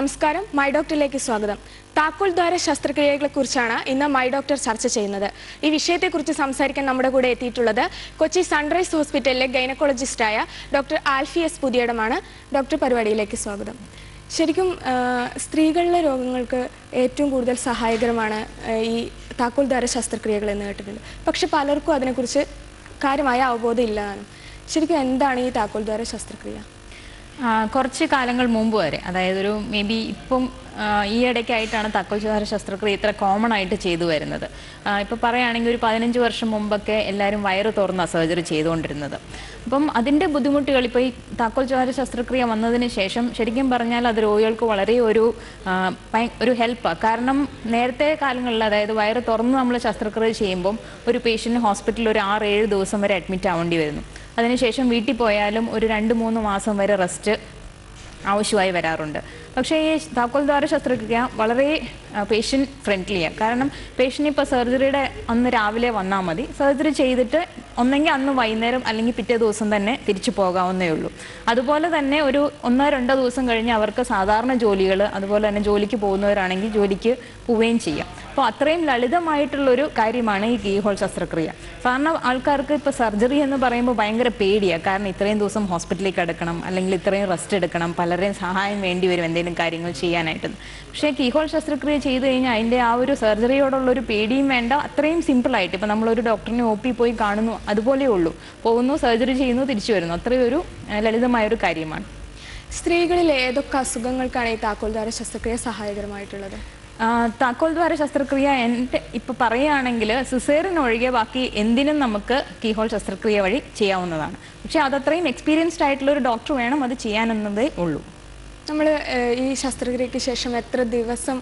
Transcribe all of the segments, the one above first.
നമസ്കാരം. മൈ ഡോക്ടറിലേക്ക് സ്വാഗതം. താക്കോൽ ദ്വാര ശസ്ത്രക്രിയകളെക്കുറിച്ചാണ് ഇന്ന് മൈ ഡോക്ടർ ചർച്ച ചെയ്യുന്നത്. ഈ വിഷയത്തെക്കുറിച്ച് സംസാരിക്കാൻ നമ്മുടെ കൂടെ എത്തിയിട്ടുള്ളത് കൊച്ചി സൺറൈസ് ഹോസ്പിറ്റലിലെ ഗൈനക്കോളജിസ്റ്റായ ഡോക്ടർ ആൽഫി എസ് പുതിയടമാണ്. ഡോക്ടർ പരിപാടിയിലേക്ക് സ്വാഗതം. ശരിക്കും സ്ത്രീകളിലെ രോഗങ്ങൾക്ക് ഏറ്റവും കൂടുതൽ സഹായകരമാണ് ഈ താക്കോൽ ദ്വാര ശസ്ത്രക്രിയകൾ എന്ന് കേട്ടിട്ടുണ്ട്. പക്ഷെ പലർക്കും അതിനെക്കുറിച്ച് കാര്യമായ അവബോധം ഇല്ലാതാണ് ശരിക്കും എന്താണ് ഈ താക്കോൽ ദ്വാര ശസ്ത്രക്രിയ? കുറച്ച് കാലങ്ങൾ മുമ്പ് വരെ അതായത് ഒരു മേ ബി ഇപ്പം ഈ ഇടയ്ക്കായിട്ടാണ് തക്കോൽചാര ശസ്ത്രക്രിയ ഇത്ര കോമൺ ആയിട്ട് ചെയ്തു വരുന്നത്. ഇപ്പം പറയുകയാണെങ്കിൽ ഒരു പതിനഞ്ച് വർഷം മുമ്പൊക്കെ എല്ലാവരും വയറ് തുറന്ന സർജറി ചെയ്തുകൊണ്ടിരുന്നത്. അപ്പം അതിന്റെ ബുദ്ധിമുട്ടുകൾ ഇപ്പോൾ ഈ താക്കോൽചാര ശസ്ത്രക്രിയ വന്നതിന് ശേഷം ശരിക്കും പറഞ്ഞാൽ അത് രോഗികൾക്ക് വളരെ ഒരു ഒരു ഹെൽപ്പാണ് കാരണം നേരത്തെ കാലങ്ങളിൽ അതായത് വയറ് തുറന്ന് നമ്മൾ ശസ്ത്രക്രിയ ചെയ്യുമ്പം ഒരു പേഷ്യന്റ് ഹോസ്പിറ്റലിൽ ഒരു ആറ് ഏഴ് ദിവസം വരെ അഡ്മിറ്റ് ആവേണ്ടി വരുന്നു. അതിനുശേഷം വീട്ടിൽ പോയാലും ഒരു രണ്ട് മൂന്ന് മാസം വരെ റെസ്റ്റ് ആവശ്യമായി വരാറുണ്ട്. പക്ഷേ ഈ താക്കോൽദ്വാര ശസ്ത്രക്രിയ വളരെ പേഷ്യന്റ് ഫ്രണ്ട്ലിയാണ് കാരണം പേഷ്യന്റ് ഇപ്പോൾ സർജറിയുടെ അന്ന് രാവിലെ വന്നാൽ മതി. സർജറി ചെയ്തിട്ട് ഒന്നെങ്കിൽ അന്ന് വൈകുന്നേരം അല്ലെങ്കിൽ പിറ്റേ ദിവസം തന്നെ തിരിച്ചു പോകാവുന്നേ ഉള്ളൂ. അതുപോലെ തന്നെ ഒരു ഒന്നോ രണ്ടോ ദിവസം കഴിഞ്ഞ് അവർക്ക് സാധാരണ ജോലികൾ അതുപോലെ തന്നെ ജോലിക്ക് പോകുന്നവരാണെങ്കിൽ ജോലിക്ക് പോവുകയും ചെയ്യാം. അപ്പോൾ അത്രയും ലളിതമായിട്ടുള്ളൊരു കാര്യമാണ് ഈ കീ ഹോൾ ശസ്ത്രക്രിയ. കാരണം ആൾക്കാർക്ക് ഇപ്പോൾ സർജറി എന്ന് പറയുമ്പോൾ ഭയങ്കര പേടിയാണ് കാരണം ഇത്രയും ദിവസം ഹോസ്പിറ്റലിൽ കിടക്കണം അല്ലെങ്കിൽ ഇത്രയും റെസ്റ്റ് എടുക്കണം പലരെയും സഹായം വേണ്ടി വരും എന്തെങ്കിലും കാര്യങ്ങൾ ചെയ്യാനായിട്ട് പക്ഷേ കീഹോൾ ശസ്ത്രക്രിയ ചെയ്തു കഴിഞ്ഞാൽ അതിന്റെ ആ ഒരു സർജറിയോടുള്ള ഒരു പേടിയും വേണ്ട അത്രയും സിമ്പിളായിട്ട് ഇപ്പം നമ്മളൊരു ഡോക്ടറിനെ ഒ പി പോയി കാണുന്നു അതുപോലെ ഉള്ളൂ. പോകുന്നു സർജറി ചെയ്യുന്നു തിരിച്ചു വരുന്നു. അത്രയും ഒരു ലളിതമായ ലളിതമായൊരു കാര്യമാണ്. സ്ത്രീകളിൽ ഏതൊക്കെ അസുഖങ്ങൾക്കാണ് ഈ താക്കോൽദ്വാര ശസ്ത്രക്രിയ സഹായകരമായിട്ടുള്ളത്? താക്കോൽദ്വാര താക്കോൽ ശസ്ത്രക്രിയ എന്റെ ഇപ്പൊ പറയുകയാണെങ്കിൽ സിസേറിന് ഒഴികെ ബാക്കി എന്തിനും നമുക്ക് കീഹോൾ ശസ്ത്രക്രിയ വഴി ചെയ്യാവുന്നതാണ്. പക്ഷേ അതത്രയും എക്സ്പീരിയൻസ്ഡ് ആയിട്ടുള്ള ഒരു ഡോക്ടർ വേണം അത് ചെയ്യാനെന്നതേ ഉള്ളൂ. നമ്മൾ ഈ ശസ്ത്രക്രിയയ്ക്ക് ശേഷം എത്ര ദിവസം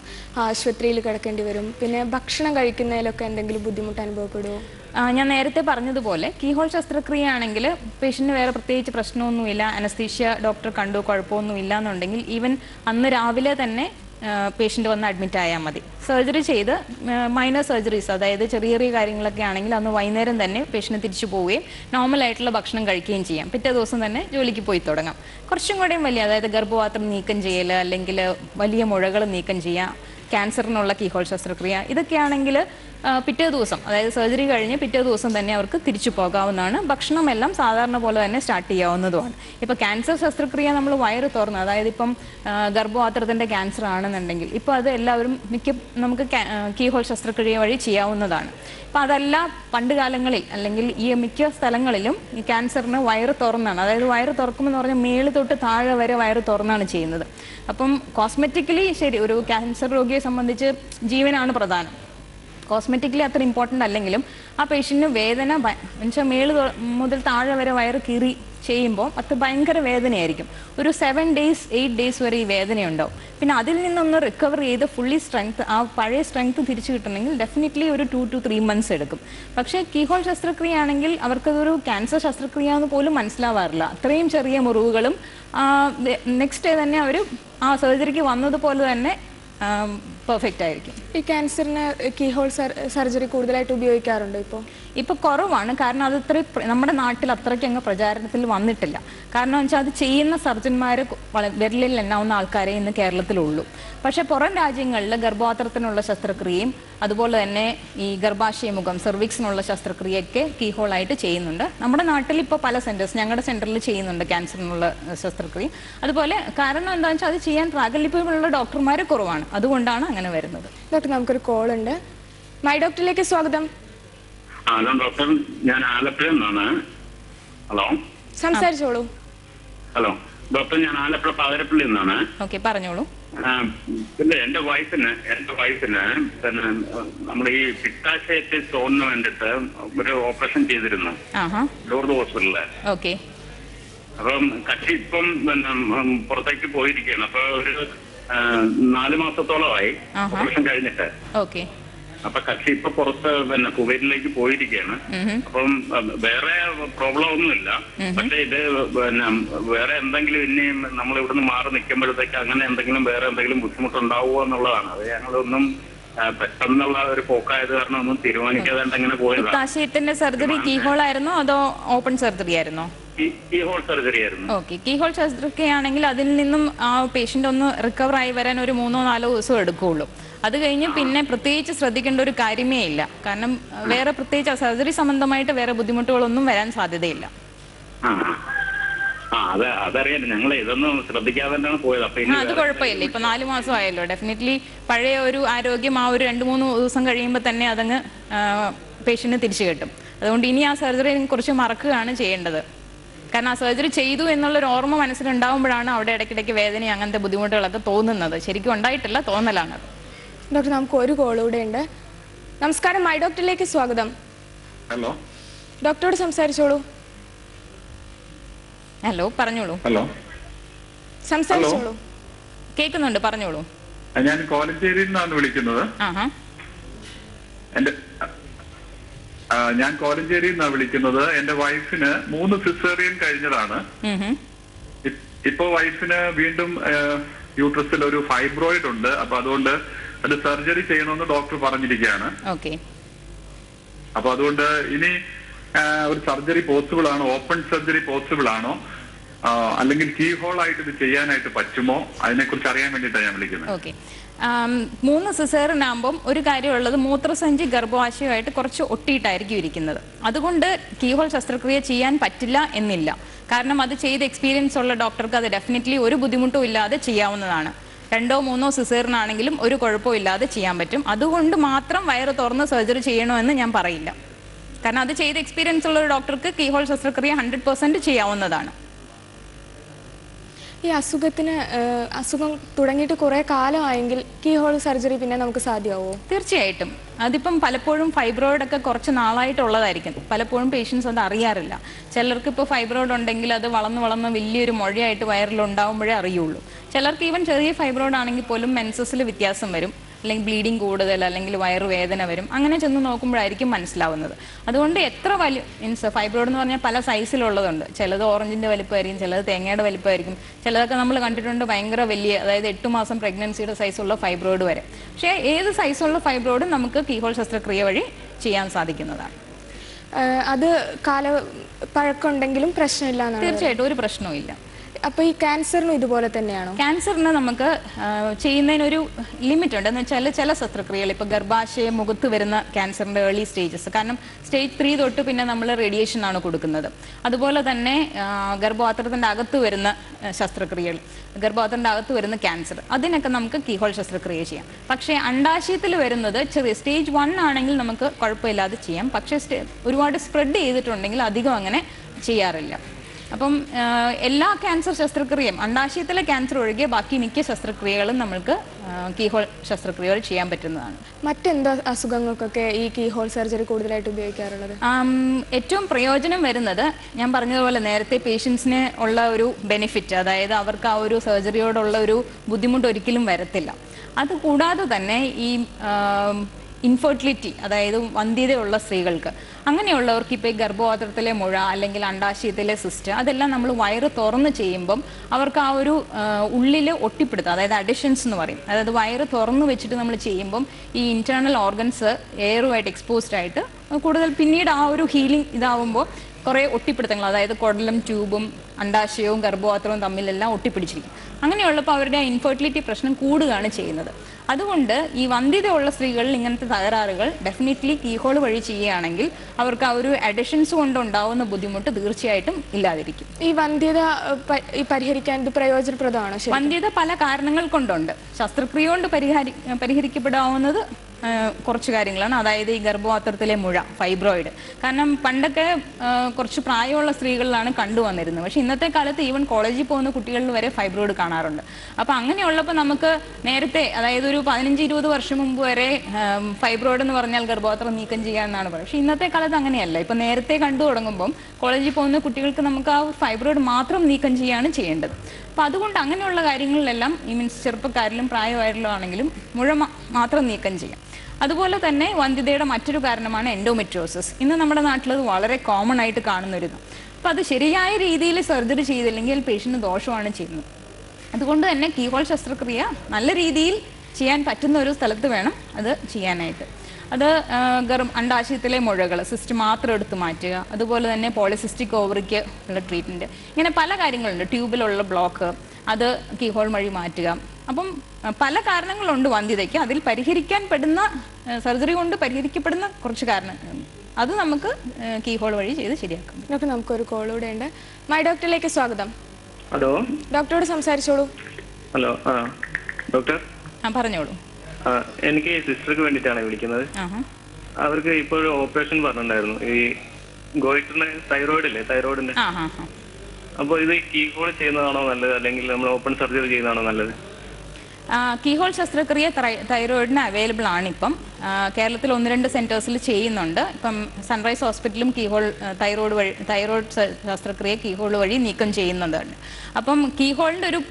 ആശുപത്രിയിൽ കിടക്കേണ്ടി വരും? പിന്നെ ഭക്ഷണം കഴിക്കുന്നതിലൊക്കെ എന്തെങ്കിലും ബുദ്ധിമുട്ട് അനുഭവപ്പെടുമോ ഞാൻ നേരത്തെ പറഞ്ഞതുപോലെ കീഹോൾ ശസ്ത്രക്രിയ ആണെങ്കിൽ പേഷ്യന്റിന് വേറെ പ്രത്യേകിച്ച് പ്രശ്നമൊന്നുമില്ല. അനസ്തീഷ്യ ഡോക്ടർ കണ്ടു കുഴപ്പമൊന്നുമില്ല എന്നുണ്ടെങ്കിൽ ഈവൻ അന്ന് രാവിലെ തന്നെ പേഷ്യന്റ് വന്ന് അഡ്മിറ്റ് ആയാൽ മതി. സർജറി ചെയ്ത് മൈനർ സർജറീസ് അതായത് ചെറിയ ചെറിയ കാര്യങ്ങളൊക്കെ ആണെങ്കിൽ അന്ന് വൈകുന്നേരം തന്നെ പേഷ്യന്റ് തിരിച്ചു പോവുകയും നോർമൽ ആയിട്ടുള്ള ഭക്ഷണം കഴിക്കുകയും ചെയ്യാം. പിറ്റേ ദിവസം തന്നെ ജോലിക്ക് പോയി തുടങ്ങാം. കുറച്ചും കൂടെയും വലിയ അതായത് ഗർഭപാത്രം നീക്കം ചെയ്യൽ അല്ലെങ്കിൽ വലിയ മുഴകൾ നീക്കം ചെയ്യാം ക്യാൻസറിനുള്ള കീഹോൾ ശസ്ത്രക്രിയ ഇതൊക്കെയാണെങ്കിൽ പിറ്റേ ദിവസം അതായത് സർജറി കഴിഞ്ഞ് പിറ്റേ ദിവസം തന്നെ അവർക്ക് തിരിച്ചു പോകാവുന്നതാണ്. ഭക്ഷണമെല്ലാം സാധാരണ പോലെ തന്നെ സ്റ്റാർട്ട് ചെയ്യാവുന്നതുമാണ്. ഇപ്പോൾ ക്യാൻസർ ശസ്ത്രക്രിയ നമ്മൾ വയറ് തുറന്ന് അതായത് ഇപ്പം ഗർഭപാത്രത്തിന്റെ ക്യാൻസർ ആണെന്നുണ്ടെങ്കിൽ ഇപ്പോൾ അത് എല്ലാവരും മിക്ക നമുക്ക് കീഹോൾ ശസ്ത്രക്രിയ വഴി ചെയ്യാവുന്നതാണ്. അപ്പം അതല്ല പണ്ട് കാലങ്ങളിൽ അല്ലെങ്കിൽ ഈ മിക്ക സ്ഥലങ്ങളിലും ഈ ക്യാൻസറിന് വയറ് തുറന്നാണ്. അതായത് വയറ് തുറക്കുമെന്ന് പറഞ്ഞാൽ മേൾ തൊട്ട് താഴെ വരെ വയറ് തുറന്നാണ് ചെയ്യുന്നത്. അപ്പം കോസ്മെറ്റിക്കലി ശരി ഒരു ക്യാൻസർ രോഗിയെ സംബന്ധിച്ച് ജീവനാണ് പ്രധാനം. കോസ്മെറ്റിക്കലി അത്ര ഇമ്പോർട്ടന്റ് അല്ലെങ്കിലും ആ പേഷ്യന്റിന് വേദന എന്നുവെച്ചാൽ മേൾ മുതൽ താഴെ വരെ വയറ് കീറി ചെയ്യുമ്പോൾ അത് ഭയങ്കര വേദനയായിരിക്കും. ഒരു സെവൻ ഡേയ്സ് എയ്റ്റ് ഡേയ്സ് വരെ ഈ വേദനയുണ്ടാവും. പിന്നെ അതിൽ നിന്നൊന്ന് റിക്കവർ ചെയ്ത് ഫുള്ളി സ്ട്രെങ്ത് ആ പഴയ സ്ട്രെങ്ത് തിരിച്ചു കിട്ടണമെങ്കിൽ ഡെഫിനറ്റ്ലി ഒരു ടു ടു ത്രീ മന്ത്സ് എടുക്കും. പക്ഷേ കീഹോൾ ശസ്ത്രക്രിയ ആണെങ്കിൽ അവർക്കതൊരു ക്യാൻസർ ശസ്ത്രക്രിയ എന്ന് പോലും മനസ്സിലാവാറില്ല. അത്രയും ചെറിയ മുറിവുകളും നെക്സ്റ്റ് ഡേ തന്നെ അവർ ആ സർജറിക്ക് വന്നതുപോലെ തന്നെ പെർഫെക്റ്റ് ആയിരിക്കും. ഈ ക്യാൻസറിന് കീഹോൾ സർജറി കൂടുതലായിട്ട് ഉപയോഗിക്കാറുണ്ട് ഇപ്പോൾ ഇപ്പൊ കുറവാണ്. കാരണം അത് ഇത്ര നമ്മുടെ നാട്ടിൽ അത്രയ്ക്ക് അങ്ങ് പ്രചാരണത്തിൽ വന്നിട്ടില്ല. കാരണം വെച്ചാൽ അത് ചെയ്യുന്ന സർജന്മാർ വിരലിൽ എണ്ണാവുന്ന ആൾക്കാരെ ഇന്ന് കേരളത്തിലുള്ളൂ. പക്ഷേ പുറം രാജ്യങ്ങളിൽ ഗർഭപാത്രത്തിനുള്ള ശസ്ത്രക്രിയയും അതുപോലെ തന്നെ ഈ ഗർഭാശയമുഖം സെർവിക്സിനുള്ള ശസ്ത്രക്രിയയൊക്കെ കീഹോൾ ആയിട്ട് ചെയ്യുന്നുണ്ട്. നമ്മുടെ നാട്ടിൽ ഇപ്പോൾ പല സെന്റേഴ്സ് ഞങ്ങളുടെ സെന്ററിൽ ചെയ്യുന്നുണ്ട് ക്യാൻസറിനുള്ള ശസ്ത്രക്രിയ. അതുപോലെ കാരണം എന്താണെന്ന് വെച്ചാൽ അത് ചെയ്യാൻ പ്രാഗല്യമുള്ള ഡോക്ടർമാർ കുറവാണ്. അതുകൊണ്ടാണ് അങ്ങനെ വരുന്നത്. ഡോക്ടർ നമുക്കൊരു കോൾ ഉണ്ട്. മൈ ഡോക്ടറിലേക്ക് സ്വാഗതം. ഹലോ ഡോക്ടർ ഞാൻ ആലപ്പുഴ നിന്നാണ്. ഹലോ. സംസാരിച്ചോളൂ. ഹലോ. ഡോക്ടർ ഞാൻ ആലപ്പുഴ പാതിരപ്പള്ളി നിന്നാണ്. ഓക്കെ പറഞ്ഞോളൂ. പിന്നെ എന്റെ വൈഫിന് എന്റെ വൈഫിന് പിന്നെ നമ്മുടെ ഈ പിത്താശയത്തിൽ തോന്നുന്ന വേണ്ടിട്ട് ഒരു ഓപ്പറേഷൻ ചെയ്തിരുന്നു. ലൂർദ് ഹോസ്പിറ്റലിൽ. ഓക്കെ. അപ്പം കക്ഷി ഇപ്പം പിന്നെ പുറത്തേക്ക് പോയിരിക്കുകയാണ്. അപ്പൊ ഒരു നാല് മാസത്തോളമായി ഓപ്പറേഷൻ കഴിഞ്ഞിട്ട്. ഓക്കെ. അപ്പൊ കക്ഷി ഇപ്പൊ പുറത്ത് പിന്നെ കുവൈറ്റിലേക്ക് പോയിരിക്കുകയാണ് അപ്പം വേറെ പ്രോബ്ലം ഒന്നുമില്ല പക്ഷെ ഇത് പിന്നെ വേറെ എന്തെങ്കിലും ഇനി നമ്മൾ ഇവിടുന്ന് മാറി നിൽക്കുമ്പോഴത്തേക്ക് അങ്ങനെ എന്തെങ്കിലും വേറെ എന്തെങ്കിലും ബുദ്ധിമുട്ടുണ്ടാവുമോ എന്നുള്ളതാണ്. അത് ഞങ്ങളൊന്നും പെട്ടെന്നുള്ള ഒരു പോക്കായത് കാരണം ഒന്നും തീരുമാനിക്കാതെ അങ്ങനെ പോയതാണ്. പിത്താശയത്തിന്റെ സർജറി കീഹോൾ ആയിരുന്നോ? അതോ ഓപ്പൺ സർജറി ആയിരുന്നോ? കീ ഹോൾ സർജറി ആയിരുന്നു. ഓക്കെ. കീഹോൾ ആണെങ്കിൽ അതിൽ നിന്നും ആ പേഷ്യന്റ് ഒന്ന് റിക്കവർ ആയി വരാൻ ഒരു മൂന്നോ നാലോ ദിവസം എടുക്കുകയുള്ളൂ. അത് കഴിഞ്ഞ് പിന്നെ പ്രത്യേകിച്ച് ശ്രദ്ധിക്കേണ്ട ഒരു കാര്യമേ ഇല്ല. കാരണം വേറെ പ്രത്യേകിച്ച് സർജറി സംബന്ധമായിട്ട് വേറെ ബുദ്ധിമുട്ടുകളൊന്നും വരാൻ സാധ്യതയില്ല. അതറിയാം. ഞങ്ങൾ ഇതൊന്നും ശ്രദ്ധിക്കാതെ തന്നെയാണ് പോയത്. അപ്പൊ അത് കുഴപ്പമില്ല. ഇപ്പൊ നാലു മാസം ആയല്ലോ ഡെഫിനറ്റ്ലി പഴയ ഒരു ആരോഗ്യം ആ ഒരു രണ്ട് മൂന്ന് ദിവസം കഴിയുമ്പോൾ തന്നെ അതങ്ങ് പേഷ്യന്റിന് തിരിച്ചു കിട്ടും. അതുകൊണ്ട് ഇനി ആ സർജറി കുറച്ച് മറക്കുകയാണ് ചെയ്യേണ്ടത്. കാരണം ആ സർജറി ചെയ്തു എന്നുള്ളൊരു ഓർമ്മ മനസ്സിലുണ്ടാവുമ്പോഴാണ് അവിടെ ഇടയ്ക്കിടയ്ക്ക് വേദന അങ്ങനത്തെ ബുദ്ധിമുട്ടുകളൊക്കെ തോന്നുന്നത്. ശരിക്കും ഉണ്ടായിട്ടില്ല തോന്നലാണത് ഡോക്ടർ നമുക്ക് ഒരു കോൾ കൂടെ ഉണ്ട്. നമസ്കാരം മൈ ഡോക്ടറിലേക്ക് സ്വാഗതം. ഹലോ ഡോക്ടറോട് സംസാരിച്ചോളൂ. ഹലോ പറഞ്ഞോളൂ. ഹലോ സംസാരിച്ചോളൂ. കേൾക്കുന്നുണ്ട് പറഞ്ഞോളൂ. ഞാൻ കോലഞ്ചേരിയിൽ നിന്നാണ് വിളിക്കുന്നത്. എന്റെ ഞാൻ കോലഞ്ചേരിയിൽ നിന്നാണ് വിളിക്കുന്നത്. എന്റെ വൈഫിന് മൂന്ന് സിസേറിയൻ കഴിഞ്ഞതാണ്. ഇപ്പൊ വൈഫിന് വീണ്ടും യൂട്രസിൽ ഒരു ഫൈബ്രോയിഡ് ഉണ്ട്. അപ്പൊ അതുകൊണ്ട് അത് സർജറി ചെയ്യണമെന്ന് ഡോക്ടർ പറഞ്ഞിരിക്കുകയാണ്. അപ്പൊ അതുകൊണ്ട് ഇനി ഒരു സർജറി പോസിബിൾ ആണോ ഓപ്പൺ സർജറി പോസിബിൾ ആണോ അല്ലെങ്കിൽ കീ ഹോൾ ആയിട്ട് ഇത് ചെയ്യാനായിട്ട് പറ്റുമോ അതിനെക്കുറിച്ച് അറിയാൻ വേണ്ടിയിട്ടാണ് ഞാൻ വിളിക്കുന്നത്. ഓക്കെ. മൂന്ന് സിസേറിനാകുമ്പം ഒരു കാര്യമുള്ളത് മൂത്രസഞ്ചി ഗർഭവാശയമായിട്ട് കുറച്ച് ഒട്ടിയിട്ടായിരിക്കും ഇരിക്കുന്നത്. അതുകൊണ്ട് കീഹോൾ ശസ്ത്രക്രിയ ചെയ്യാൻ പറ്റില്ല എന്നില്ല. കാരണം അത് ചെയ്ത് എക്സ്പീരിയൻസ് ഉള്ള ഡോക്ടർക്ക് അത് ഡെഫിനറ്റ്ലി ഒരു ബുദ്ധിമുട്ടും ഇല്ലാതെ ചെയ്യാവുന്നതാണ്. രണ്ടോ മൂന്നോ സിസേറിനാണെങ്കിലും ഒരു കുഴപ്പവും ഇല്ലാതെ ചെയ്യാൻ പറ്റും. അതുകൊണ്ട് മാത്രം വയറ് തുറന്ന് സർജറി ചെയ്യണമെന്ന് ഞാൻ പറയില്ല. കാരണം അത് ചെയ്ത് എക്സ്പീരിയൻസ് ഉള്ള ഒരു ഡോക്ടർക്ക് കീഹോൾ ശസ്ത്രക്രിയ ഹൺഡ്രഡ് പെർസെന്റ് ചെയ്യാവുന്നതാണ്. ഈ അസുഖത്തിന് അസുഖം തുടങ്ങിയിട്ട് കുറെ കാലമായെങ്കിൽ കീ ഹോൾ സർജറി പിന്നെ നമുക്ക് സാധ്യമാവോ? തീർച്ചയായിട്ടും. അതിപ്പം പലപ്പോഴും ഫൈബ്രോയിഡ് ഒക്കെ കുറച്ച് നാളായിട്ടുള്ളതായിരിക്കും. പലപ്പോഴും പേഷ്യൻസ് അത് അറിയാറില്ല. ചിലർക്ക് ഇപ്പോൾ ഫൈബ്രോയിഡ് ഉണ്ടെങ്കിൽ അത് വളർന്ന് വളർന്ന് വലിയൊരു മുഴയായിട്ട് വയറിൽ ഉണ്ടാവുമ്പോഴേ അറിയുള്ളൂ. ചിലർക്ക് ഈവൻ ചെറിയ ഫൈബ്രോയിഡ് ആണെങ്കിൽ പോലും മെൻസസിൽ വ്യത്യാസം വരും. അല്ലെങ്കിൽ ബ്ലീഡിങ് കൂടുതൽ അല്ലെങ്കിൽ വയറുവേദന വരും. അങ്ങനെ ചെന്ന് നോക്കുമ്പോഴായിരിക്കും മനസ്സിലാവുന്നത്. അതുകൊണ്ട് എത്ര വലിയ മീൻസ് ഫൈബ്രോയിഡ് എന്ന് പറഞ്ഞാൽ പല സൈസിലുള്ളതുണ്ട് ചിലത് ഓറഞ്ചിന്റെ വലിപ്പമായിരിക്കും ചിലത് തേങ്ങയുടെ വലിപ്പമായിരിക്കും ചിലതൊക്കെ നമ്മൾ കണ്ടിട്ടുണ്ട് ഭയങ്കര വലിയ അതായത് എട്ട് മാസം പ്രഗ്നൻസിയുടെ സൈസുള്ള ഫൈബ്രോയിഡ് വരെ. പക്ഷേ ഏത് സൈസുള്ള ഫൈബ്രോയിഡും നമുക്ക് കീഹോൾ ശസ്ത്രക്രിയ വഴി ചെയ്യാൻ സാധിക്കുന്നതാണ്. അത് കാല പഴക്കമുണ്ടെങ്കിലും പ്രശ്നമില്ല തീർച്ചയായിട്ടും ഒരു പ്രശ്നവും ഇല്ല അപ്പൊ ഈ ക്യാൻസറിനും ഇതുപോലെ തന്നെയാണോ? ക്യാൻസറിന് നമുക്ക് ചെയ്യുന്നതിനൊരു ലിമിറ്റ് ഉണ്ട്. എന്ന് വെച്ചാൽ ചില ശസ്ത്രക്രിയകൾ ഇപ്പൊ ഗർഭാശയ മുഖത്ത് വരുന്ന ക്യാൻസറിന്റെ ഏർലി സ്റ്റേജസ് കാരണം സ്റ്റേജ് ത്രീ തൊട്ട് പിന്നെ നമ്മൾ റേഡിയേഷൻ ആണ് കൊടുക്കുന്നത്. അതുപോലെ തന്നെ ഗർഭപാത്രത്തിന്റെ അകത്ത് വരുന്ന ശസ്ത്രക്രിയകൾ ഗർഭപാത്രത്തിന്റെ അകത്ത് വരുന്ന ക്യാൻസർ അതിനൊക്കെ നമുക്ക് കീഹോൾ ശസ്ത്രക്രിയ ചെയ്യാം. പക്ഷേ അണ്ടാശയത്തിൽ വരുന്നത് ചെറിയ സ്റ്റേജ് വൺ ആണെങ്കിൽ നമുക്ക് കുഴപ്പമില്ലാതെ ചെയ്യാം. പക്ഷേ ഒരുപാട് സ്പ്രെഡ് ചെയ്തിട്ടുണ്ടെങ്കിൽ അധികം അങ്ങനെ ചെയ്യാറില്ല. അപ്പം എല്ലാ ക്യാൻസർ ശസ്ത്രക്രിയയും അണ്ടാശയത്തിലെ ക്യാൻസർ ഒഴികെ ബാക്കി മിക്ക ശസ്ത്രക്രിയകളും നമ്മൾക്ക് കീഹോൾ ശസ്ത്രക്രിയകൾ ചെയ്യാൻ പറ്റുന്നതാണ്. മറ്റെന്താ അസുഖങ്ങൾക്കൊക്കെ ഈ കീഹോൾ സർജറി കൂടുതലായിട്ട് ഉപയോഗിക്കാറുള്ളത്? ഏറ്റവും പ്രയോജനം വരുന്നത് ഞാൻ പറഞ്ഞതുപോലെ നേരത്തെ പേഷ്യൻസിന് ഉള്ള ഒരു ബെനിഫിറ്റ് അതായത് അവർക്ക് ആ ഒരു സർജറിയോടുള്ള ഒരു ബുദ്ധിമുട്ട് ഒരിക്കലും വരത്തില്ല. അതുകൂടാതെ തന്നെ ഈ ഇൻഫെർട്ടിലിറ്റി അതായത് വന്ധ്യതയുള്ള സ്ത്രീകൾക്ക്. അങ്ങനെയുള്ളവർക്ക് ഇപ്പോൾ ഈ ഗർഭപാത്രത്തിലെ മുഴ അല്ലെങ്കിൽ അണ്ടാശയത്തിലെ സിസ്റ്റ് അതെല്ലാം നമ്മൾ വയറ് തുറന്ന് ചെയ്യുമ്പം അവർക്ക് ആ ഒരു ഉള്ളിൽ ഒട്ടിപ്പിടുത്തുക അതായത് അഡിഷൻസ് എന്ന് പറയും. അതായത് വയറ് തുറന്ന് വെച്ചിട്ട് നമ്മൾ ചെയ്യുമ്പം ഈ ഇന്റേണൽ ഓർഗൻസ് എയറുമായിട്ട് എക്സ്പോസ്ഡ് ആയിട്ട് കൂടുതൽ പിന്നീട് ആ ഒരു ഹീലിംഗ് ഇതാവുമ്പോൾ കുറേ ഒട്ടിപ്പിടുത്തങ്ങൾ അതായത് കുടലും ട്യൂബും അണ്ടാശയവും ഗർഭപാത്രവും തമ്മിലെല്ലാം ഒട്ടിപ്പിടിച്ചിരിക്കും. അങ്ങനെയുള്ളപ്പോൾ അവരുടെ ഇൻഫെർട്ടിലിറ്റി പ്രശ്നം കൂടുകയാണ് ചെയ്യുന്നത്. അതുകൊണ്ട് ഈ വന്ധ്യതയുള്ള സ്ത്രീകളിൽ ഇങ്ങനത്തെ തകരാറുകൾ ഡെഫിനറ്റ്ലി കീഹോൾ വഴി ചെയ്യുകയാണെങ്കിൽ അവർക്ക് ആ ഒരു അഡിഷൻസ് കൊണ്ടുണ്ടാവുന്ന ബുദ്ധിമുട്ട് തീർച്ചയായിട്ടും ഇല്ലാതിരിക്കും. ഈ വന്ധ്യത പരിഹരിക്കാൻ ഇത് പ്രയോജനപ്രദമാണ് വന്ധ്യത പല കാരണങ്ങൾ കൊണ്ടുണ്ട്. ശസ്ത്രക്രിയ കൊണ്ട് പരിഹരി പരിഹരിക്കപ്പെടാവുന്നത് കുറച്ച് കാര്യങ്ങളാണ്. അതായത് ഈ ഗർഭപാത്രത്തിലെ മുഴ ഫൈബ്രോയിഡ് കാരണം പണ്ടൊക്കെ കുറച്ച് പ്രായമുള്ള സ്ത്രീകളിലാണ് കണ്ടുവന്നിരുന്നത്. പക്ഷെ ഇന്നത്തെ കാലത്ത് ഈവൻ കോളേജിൽ പോകുന്ന കുട്ടികളിൽ വരെ ഫൈബ്രോയിഡ് കാണാറുണ്ട്. അപ്പൊ അങ്ങനെയുള്ളപ്പോൾ നമുക്ക് നേരത്തെ അതായത് ഒരു പതിനഞ്ച് ഇരുപത് വർഷം മുമ്പ് വരെ ഫൈബ്രോയിഡ് എന്ന് പറഞ്ഞാൽ ഗർഭപാത്രം നീക്കം ചെയ്യാമെന്നാണ് പറയുന്നത് പക്ഷെ ഇന്നത്തെ കാലത്ത് അങ്ങനെയല്ല. ഇപ്പൊ നേരത്തെ കണ്ടു തുടങ്ങുമ്പം കോളേജിൽ പോകുന്ന കുട്ടികൾക്ക് നമുക്ക് ആ ഫൈബ്രോയിഡ് മാത്രം നീക്കം ചെയ്യുകയാണ് ചെയ്യേണ്ടത്. അപ്പൊ അതുകൊണ്ട് അങ്ങനെയുള്ള കാര്യങ്ങളിലെല്ലാം ഈ മീൻസ് ചെറുപ്പക്കാരിലും പ്രായമായാലും ആണെങ്കിലും മുഴ മാത്രം നീക്കം ചെയ്യാം. അതുപോലെ തന്നെ വന്ധ്യതയുടെ മറ്റൊരു കാരണമാണ് എൻഡോമെട്രോസിസ് ഇന്ന് നമ്മുടെ നാട്ടിൽ അത് വളരെ കോമൺ ആയിട്ട് കാണുന്ന ഒരു ഇതാണ് അപ്പൊ അത് ശരിയായ രീതിയിൽ സർജറി ചെയ്തില്ലെങ്കിൽ പേഷ്യന്റ് ദോഷമാണ് ചെയ്യുന്നത്. അതുകൊണ്ട് തന്നെ കീഹോൾ ശസ്ത്രക്രിയ നല്ല രീതിയിൽ ചെയ്യാൻ പറ്റുന്ന ഒരു സ്ഥലത്ത് വേണം അത് ചെയ്യാനായിട്ട്. അത് ഗർഭ അണ്ടാശയത്തിലെ മുഴകൾ സിസ്റ്റ് മാത്രം എടുത്ത് മാറ്റുക. അതുപോലെ തന്നെ പോളിസിസ്റ്റിക് ഓവറിക്ക് ഉള്ള ട്രീറ്റ്മെന്റ് ഇങ്ങനെ പല കാര്യങ്ങളുണ്ട്. ട്യൂബിലുള്ള ബ്ലോക്ക് അത് കീഹോൾ വഴി മാറ്റുക. അപ്പം പല കാരണങ്ങളുണ്ട് വന്ധ്യതയ്ക്ക്. അതിൽ പരിഹരിക്കാൻ പെടുന്ന സർജറി കൊണ്ട് പരിഹരിക്കപ്പെടുന്ന കുറച്ച് കാരണം അത് നമുക്ക് കീഹോൾ വഴി ചെയ്ത് ശരിയാക്കാം. ഡോക്ടർ നമുക്കൊരു കോൾ കൂടെ ഉണ്ട്. മൈ ഡോക്ടറിലേക്ക് സ്വാഗതം. ഹലോ ഡോക്ടറോട് സംസാരിച്ചോളൂ. ഹലോ ഡോക്ടർ ആ പറഞ്ഞോളൂ. എനിക്ക് സിസ്റ്റർക്ക് വേണ്ടിയിട്ടാണ് വിളിക്കുന്നത്. അവർക്ക് ഇപ്പോൾ ഓപ്പറേഷൻ പറഞ്ഞിട്ടുണ്ടായിരുന്നു. ഈ ഗോയിറ്റിന് തൈറോയിഡ് ഇല്ലേ? തൈറോയിഡിന്റെ അപ്പൊ ഇത് കീഹോൾ ചെയ്യുന്നതാണോ നല്ലത്? അല്ലെങ്കിൽ നമ്മൾ ഓപ്പൺ സർജറി ചെയ്യുന്നതാണോ നല്ലത്? കീഹോൾ ശസ്ത്രക്രിയ ത്രൈ- തൈറോയിഡിന് അവൈലബിൾ ആണ് ഇപ്പം കേരളത്തിൽ ഒന്ന് രണ്ട് സെന്റേഴ്സിൽ ചെയ്യുന്നുണ്ട്. ഇപ്പം സൺറൈസ് ഹോസ്പിറ്റലും കീഹോൾ തൈറോയിഡ് വഴി തൈറോയിഡ് ശസ്ത്രക്രിയ കീഹോൾ വഴി നീക്കം ചെയ്യുന്നുണ്ട്. അപ്പം കീഹോളിന്റെ ഒരു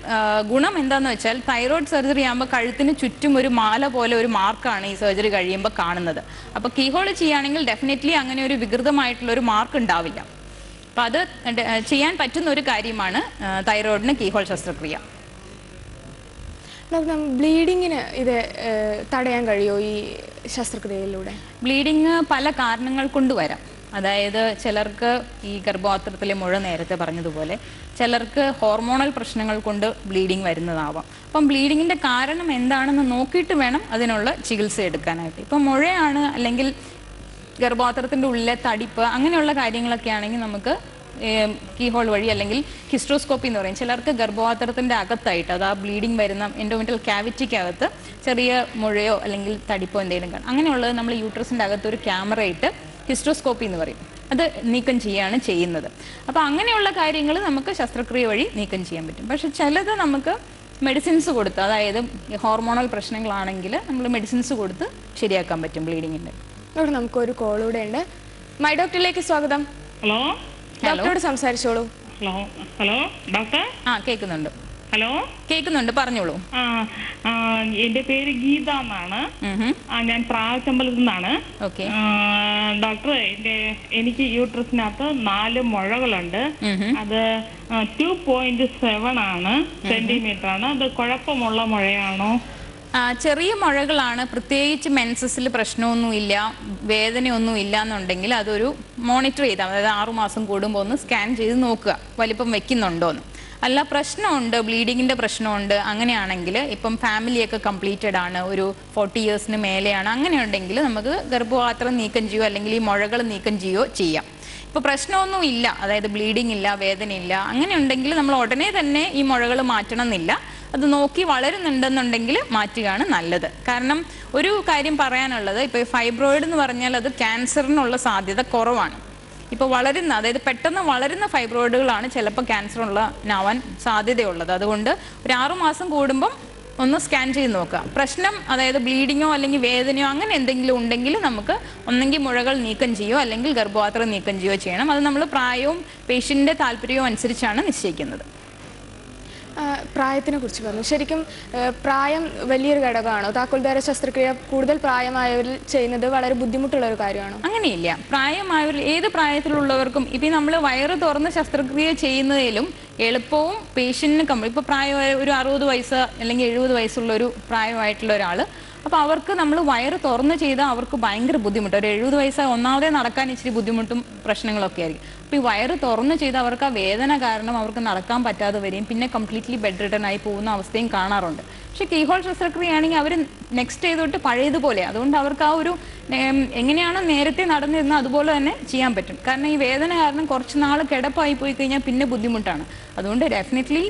ഗുണം എന്താണെന്ന് വെച്ചാൽ തൈറോയിഡ് സർജറി ആകുമ്പോൾ കഴുത്തിന് ചുറ്റും ഒരു മാല പോലെ ഒരു മാർക്കാണ് ഈ സർജറി കഴിയുമ്പോൾ കാണുന്നത്. അപ്പോൾ കീഹോൾ ചെയ്യുകയാണെങ്കിൽ ഡെഫിനറ്റ്ലി അങ്ങനെ ഒരു വികൃതമായിട്ടുള്ള ഒരു മാർക്ക് ഉണ്ടാവില്ല. അപ്പം അത് ചെയ്യാൻ പറ്റുന്ന ഒരു കാര്യമാണ് തൈറോയിഡിന് കീഹോൾ ശസ്ത്രക്രിയ. ഡോക്ടർ ബ്ലീഡിങ്ങിന് ഇത് തടയാൻ കഴിയുമോ ഈ ശസ്ത്രക്രിയയിലൂടെ? ബ്ലീഡിങ് പല കാരണങ്ങൾ കൊണ്ട് വരാം. അതായത് ചിലർക്ക് ഈ ഗർഭപാത്രത്തിലെ മുഴ നേരത്തെ പറഞ്ഞതുപോലെ ചിലർക്ക് ഹോർമോണൽ പ്രശ്നങ്ങൾ കൊണ്ട് ബ്ലീഡിങ് വരുന്നതാവാം. അപ്പം ബ്ലീഡിങ്ങിന്റെ കാരണം എന്താണെന്ന് നോക്കിയിട്ട് വേണം അതിനുള്ള ചികിത്സ എടുക്കാനായിട്ട്. ഇപ്പം മുഴയാണ് അല്ലെങ്കിൽ ഗർഭപാത്രത്തിന്റെ ഉള്ളിലെ തടിപ്പ് അങ്ങനെയുള്ള കാര്യങ്ങളൊക്കെ ആണെങ്കിൽ നമുക്ക് കീഹോൾ വഴി അല്ലെങ്കിൽ ഹിസ്ട്രോസ്കോപ്പി എന്ന് പറയും. ചിലർക്ക് ഗർഭപാത്രത്തിന്റെ അകത്തായിട്ട് അത് ആ ബ്ലീഡിങ് വരുന്ന എൻഡോമെറ്റൽ ക്യാവിറ്റിക്കകത്ത് ചെറിയ മുഴയോ അല്ലെങ്കിൽ തടിപ്പോ എന്തെങ്കിലും കാണും. അങ്ങനെയുള്ളത് നമ്മൾ യൂട്രസിന്റെ അകത്ത് ഒരു ക്യാമറ ഇട്ട് ഹിസ്ട്രോസ്കോപ്പി എന്ന് പറയും. അത് നീക്കം ചെയ്യാണ് ചെയ്യുന്നത്. അപ്പോൾ അങ്ങനെയുള്ള കാര്യങ്ങൾ നമുക്ക് ശസ്ത്രക്രിയ വഴി നീക്കം ചെയ്യാൻ പറ്റും. പക്ഷെ ചിലത് നമുക്ക് മെഡിസിൻസ് കൊടുത്ത് അതായത് ഹോർമോണൽ പ്രശ്നങ്ങളാണെങ്കിൽ നമ്മൾ മെഡിസിൻസ് കൊടുത്ത് ശരിയാക്കാൻ പറ്റും ബ്ലീഡിങ്ങിന്റെ നമുക്ക് നമുക്കൊരു കോളൂടെ ഉണ്ട്. മൈ ഡോക്ടറിലേക്ക് സ്വാഗതം. ഹലോ ഡോക്ടറോട് സംസാരിച്ചോളൂ. Hello hello doctor? ആ കേൾക്കുന്നുണ്ട്. ഹലോ? കേൾക്കുന്നുണ്ട് പറഞ്ഞോളൂ. എന്റെ പേര് ഗീത എന്നാണ്. ഞാൻ പ്രാവച്ചമ്പലത്തിൽ നിന്നാണ്. ഡോക്ടർ എന്റെ എനിക്ക് യൂട്രസിനകത്ത് നാല് മുഴകളുണ്ട്. അത് ടു പോയിന്റ് സെവൻ ആണ് സെന്റിമീറ്റർ ആണ്. അത് കുഴപ്പമുള്ള മുഴയാണോ? ചെറിയ മുഴകളാണ്. പ്രത്യേകിച്ച് മെൻസസിൽ പ്രശ്നമൊന്നുമില്ല. വേദനയൊന്നും ഇല്ല എന്നുണ്ടെങ്കിൽ അതൊരു മോണിറ്റർ ചെയ്താൽ അതായത് ആറുമാസം കൂടുമ്പോൾ ഒന്ന് സ്കാൻ ചെയ്ത് നോക്കുക. വലിപ്പം വെക്കുന്നുണ്ടോന്ന്. അല്ല പ്രശ്നമുണ്ട്. ബ്ലീഡിങ്ങിന്റെ പ്രശ്നമുണ്ട്. അങ്ങനെയാണെങ്കിൽ ഇപ്പം ഫാമിലിയൊക്കെ കംപ്ലീറ്റഡ് ആണ്. ഒരു ഫോർട്ടി ഇയേഴ്സിന് മേലെയാണ്. അങ്ങനെയുണ്ടെങ്കിൽ നമുക്ക് ഗർഭപാത്രം നീക്കം ചെയ്യുകയോ അല്ലെങ്കിൽ ഈ മുഴകൾ നീക്കം ചെയ്യുകയോ ചെയ്യാം. ഇപ്പൊ പ്രശ്നമൊന്നും ഇല്ല അതായത് ബ്ലീഡിംഗ് ഇല്ല വേദന ഇല്ല അങ്ങനെ ഉണ്ടെങ്കിൽ നമ്മൾ ഉടനെ തന്നെ ഈ മുഴകൾ മാറ്റണം എന്നില്ല അത് നോക്കി വളരുന്നുണ്ടെന്നുണ്ടെങ്കിൽ മാറ്റുകയാണ് നല്ലത്. കാരണം ഒരു കാര്യം പറയാനുള്ളത് ഇപ്പൊ ഫൈബ്രോയിഡ് എന്ന് പറഞ്ഞാൽ അത് ക്യാൻസറിനുള്ള സാധ്യത കുറവാണ്. ഇപ്പൊ വളരുന്ന അതായത് പെട്ടെന്ന് വളരുന്ന ഫൈബ്രോയിഡുകളാണ് ചിലപ്പോൾ ക്യാൻസർ ആവാൻ സാധ്യതയുള്ളത്. അതുകൊണ്ട് ഒരു ആറുമാസം കൂടുമ്പം ഒന്ന് സ്കാൻ ചെയ്ത് നോക്കുക. പ്രശ്നം അതായത് ബ്ലീഡിങ്ങോ അല്ലെങ്കിൽ വേദനയോ അങ്ങനെ എന്തെങ്കിലും ഉണ്ടെങ്കിൽ നമുക്ക് ഒന്നെങ്കിൽ മുഴകൾ നീക്കം ചെയ്യുകയോ അല്ലെങ്കിൽ ഗർഭപാത്രം നീക്കം ചെയ്യുകയോ ചെയ്യണം. അത് നമ്മൾ പ്രായവും പേഷ്യന്റെ താല്പര്യവും അനുസരിച്ചാണ് നിശ്ചയിക്കുന്നത്. പ്രായത്തിനെ കുറിച്ച് പറഞ്ഞു. ശരിക്കും പ്രായം വലിയൊരു ഘടകമാണോ? താക്കോൽദ്വാര ശസ്ത്രക്രിയ കൂടുതൽ പ്രായമായവരിൽ ചെയ്യുന്നത് വളരെ ബുദ്ധിമുട്ടുള്ള ഒരു കാര്യമാണോ? അങ്ങനെയില്ല. പ്രായമായവരിൽ ഏത് പ്രായത്തിലുള്ളവർക്കും ഇപ്പം നമ്മൾ വയറ് തുറന്ന് ശസ്ത്രക്രിയ ചെയ്യുന്നതിലും എളുപ്പവും പേഷ്യന്റിന് കമ്പ ഇപ്പോൾ പ്രായമായ ഒരു അറുപത് വയസ്സ് അല്ലെങ്കിൽ എഴുപത് വയസ്സുള്ള ഒരു പ്രായമായിട്ടുള്ള ഒരാൾ അപ്പോൾ അവർക്ക് നമ്മൾ വയറ് തുറന്ന് ചെയ്താൽ അവർക്ക് ഭയങ്കര ബുദ്ധിമുട്ട്. ഒരു എഴുപത് വയസ്സ് ഒന്നാമതേ നടക്കാൻ ഇച്ചിരി ബുദ്ധിമുട്ടും പ്രശ്നങ്ങളൊക്കെ ആയിരിക്കും. അപ്പോൾ ഈ വയറ് തുറന്ന് ചെയ്ത് അവർക്ക് ആ വേദന കാരണം അവർക്ക് നടക്കാൻ പറ്റാതെ വരികയും പിന്നെ കംപ്ലീറ്റ്ലി ബെഡ് റിട്ടേൺ ആയി പോകുന്ന അവസ്ഥയും കാണാറുണ്ട്. പക്ഷെ കീഹോൾ ശസ്ത്രക്രിയ ആണെങ്കിൽ അവർ നെക്സ്റ്റ് ചെയ്തോട്ട് പഴയതുപോലെ. അതുകൊണ്ട് അവർക്ക് ആ ഒരു എങ്ങനെയാണോ നേരത്തെ നടന്നിരുന്നത് അതുപോലെ തന്നെ ചെയ്യാൻ പറ്റും. കാരണം ഈ വേദന കാരണം കുറച്ച് നാൾ കിടപ്പായി പോയി കഴിഞ്ഞാൽ പിന്നെ ബുദ്ധിമുട്ടാണ്. അതുകൊണ്ട് ഡെഫിനറ്റ്ലി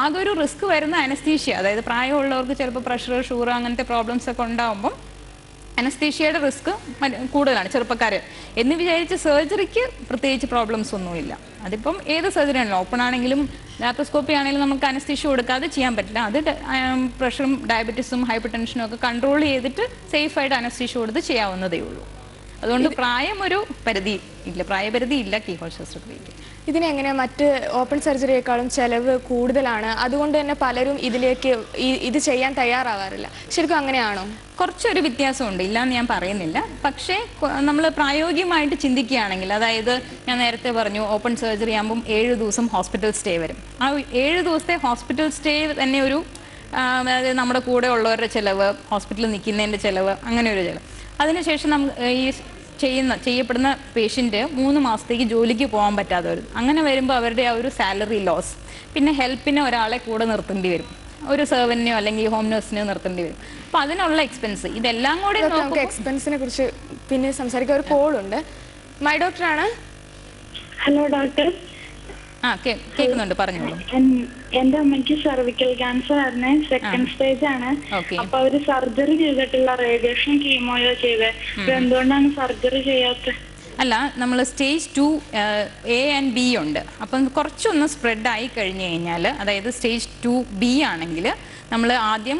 ആകെ ഒരു റിസ്ക് വരുന്ന അനസ്തീഷ്യ അതായത് പ്രായമുള്ളവർക്ക് ചിലപ്പോൾ പ്രഷർ ഷുഗർ അങ്ങനത്തെ പ്രോബ്ലംസ് ഒക്കെ ഉണ്ടാകുമ്പം അനസ്തീഷ്യയുടെ റിസ്ക് കൂടുതലാണ് ചെറുപ്പക്കാർ എന്ന് വിചാരിച്ച് സർജറിക്ക് പ്രത്യേകിച്ച് പ്രോബ്ലംസ് ഒന്നുമില്ല. അതിപ്പം ഏത് സർജറി ആണെങ്കിലും ഓപ്പൺ ആണെങ്കിലും ലാപ്രോസ്കോപ്പി ആണെങ്കിലും നമുക്ക് അനസ്തീഷ്യ കൊടുക്കാതെ ചെയ്യാൻ പറ്റില്ല. അത് പ്രഷറും ഡയബറ്റിസും ഹൈപ്പർ ടെൻഷനും ഒക്കെ കൺട്രോൾ ചെയ്തിട്ട് സേഫായിട്ട് അനസ്തീഷ്യ കൊടുത്ത് ചെയ്യാവുന്നതേ ഉള്ളൂ. അതുകൊണ്ട് പ്രായം ഒരു പരിധി ഇല്ല. പ്രായപരിധി ഇല്ല കീഹോൾ ശസ്ത്രക്രിയയ്ക്ക്. ഇതിനെങ്ങനെ മറ്റ് ഓപ്പൺ സർജറിയേക്കാളും ചെലവ് കൂടുതലാണ്? അതുകൊണ്ട് തന്നെ പലരും ഇതിലേക്ക് ഇത് ചെയ്യാൻ തയ്യാറാവാറില്ല. ശരിക്കും അങ്ങനെയാണോ? കുറച്ചൊരു വ്യത്യാസമുണ്ട്. ഇല്ലാന്ന് ഞാൻ പറയുന്നില്ല. പക്ഷേ നമ്മൾ പ്രായോഗികമായിട്ട് ചിന്തിക്കുകയാണെങ്കിൽ അതായത് ഞാൻ നേരത്തെ പറഞ്ഞു ഓപ്പൺ സർജറി ആകുമ്പം ഏഴ് ദിവസം ഹോസ്പിറ്റൽ സ്റ്റേ വരും. ആ ഏഴ് ദിവസത്തെ ഹോസ്പിറ്റൽ സ്റ്റേ തന്നെ ഒരു അതായത് നമ്മുടെ കൂടെ ഉള്ളവരുടെ ചിലവ് ഹോസ്പിറ്റലിൽ നിൽക്കുന്നതിന്റെ ചിലവ് അങ്ങനെ ഒരു ചിലവ്. അതിനുശേഷം നമുക്ക് ഈ ചെയ്യുന്ന ചെയ്യപ്പെടുന്ന പേഷ്യന്റ് മൂന്ന് മാസത്തേക്ക് ജോലിക്ക് പോകാൻ പറ്റാതെ വരും അങ്ങനെ വരുമ്പോൾ അവരുടെ ആ ഒരു സാലറി ലോസ് പിന്നെ ഹെൽപ്പിന് ഒരാളെ കൂടെ നിർത്തേണ്ടി വരും. ഒരു സെർവനെയോ അല്ലെങ്കിൽ ഹോം നേഴ്സിനെയോ നിർത്തേണ്ടി വരും. അപ്പം അതിനുള്ള എക്സ്പെൻസ് ഇതെല്ലാം കൂടെ നമുക്ക് എക്സ്പെൻസിനെ കുറിച്ച് പിന്നെ സംസാരിക്കാൻ ഒരു കോൾ ഉണ്ട്. മൈ ഡോക്ടറാണ് ഹലോ ഡോക്ടർ ആ കേൾക്കുന്നുണ്ട് പറഞ്ഞോളൂ. എന്റെ അമ്മയ്ക്ക് സെർവിക്കൽ ക്യാൻസർ ആയിരുന്നു സെക്കൻഡ് സ്റ്റേജ് ആണ്. അപ്പൊ അവർ സർജറി ചെയ്തിട്ടുള്ള റേഡിയേഷൻ കീമോയോ ചെയ്തത് എന്തുകൊണ്ടാണ് സർജറി ചെയ്യാത്തത്? അല്ല നമ്മൾ stage two A and B ഉണ്ട്. അപ്പം കുറച്ചൊന്ന് സ്പ്രെഡ് ആയി കഴിഞ്ഞു കഴിഞ്ഞാൽ അതായത് സ്റ്റേജ് ടു ബി ആണെങ്കിൽ നമ്മൾ ആദ്യം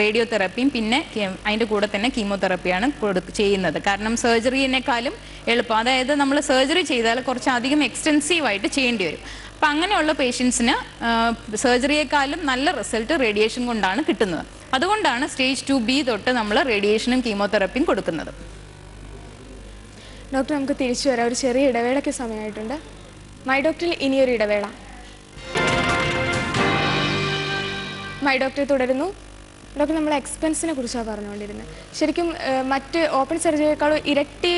റേഡിയോ തെറപ്പിയും പിന്നെ അതിന്റെ കൂടെ തന്നെ കീമോതെറപ്പിയാണ് ചെയ്യുന്നത്. കാരണം സർജറിനേക്കാളും എളുപ്പം. അതായത് നമ്മൾ സർജറി ചെയ്താൽ കുറച്ചധികം എക്സ്റ്റെൻസീവ് ആയിട്ട് ചെയ്യേണ്ടി വരും. അപ്പം അങ്ങനെയുള്ള പേഷ്യൻസിന് സർജറിയേക്കാളും നല്ല റിസൾട്ട് റേഡിയേഷൻ കൊണ്ടാണ് കിട്ടുന്നത്. അതുകൊണ്ടാണ് സ്റ്റേജ് ടു ബി തൊട്ട് നമ്മൾ റേഡിയേഷനും കീമോതെറപ്പിയും കൊടുക്കുന്നത്. ഡോക്ടർ നമുക്ക് തിരിച്ചു വരാം. ഒരു ചെറിയ ഇടവേളയ്ക്ക് സമയമായിട്ടുണ്ട്. മൈ ഡോക്ടറിൽ ഇനിയൊരു ഇടവേള. മൈ ഡോക്ടർ തുടരുന്നു. ഡോക്ടർ നമ്മൾ എക്സ്പെൻസിനെ കുറിച്ചാണ് പറഞ്ഞുകൊണ്ടിരുന്നത്. ശരിക്കും മറ്റ് ഓപ്പൺ സർജറിയേക്കാളും ഇരട്ടി